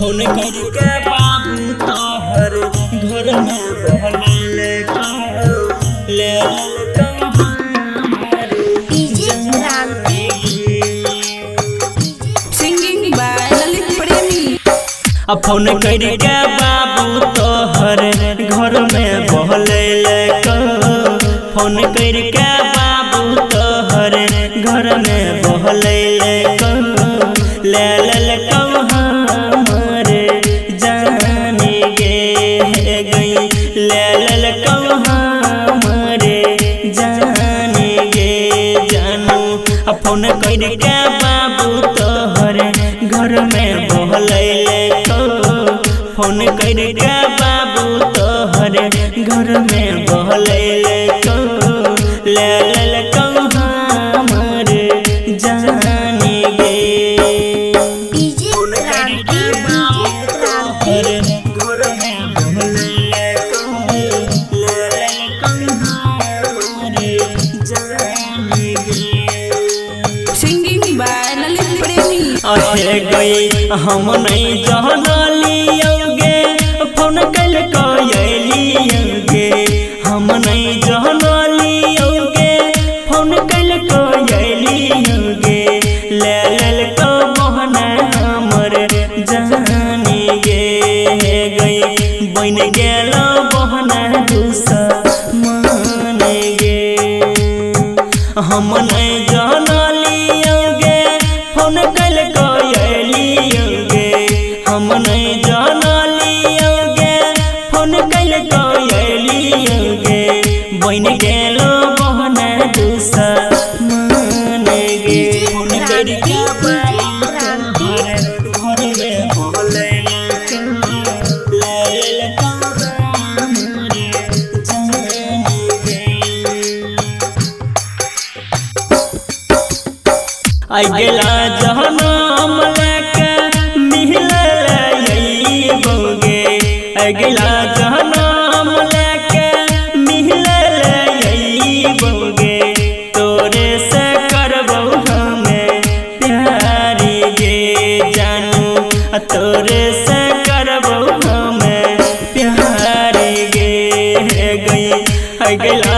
phone करके बाबू तोहर घर में ले सिंगिंग बाय ललित फ़ोन करके बाबू तोहर घर में बहले फ़ोन करके बाबू तोहर घर में बहले ले लल करके बाबू तोहर घर में बहले फ़ोन करके बाबू तोहर घर में ले ले अहे गई हम नहीं जहनलियोगे फ़ोन कल कोयलियोगे हम नहीं जहनलियोगे फ़ोन कल ले लल को हमर जानी गे गई बन गेल गे हम नहीं फ़ोन करके घर में बोले आई गेला जहनम लेके मिलल बोगे आई गेला जहनम Ay, que a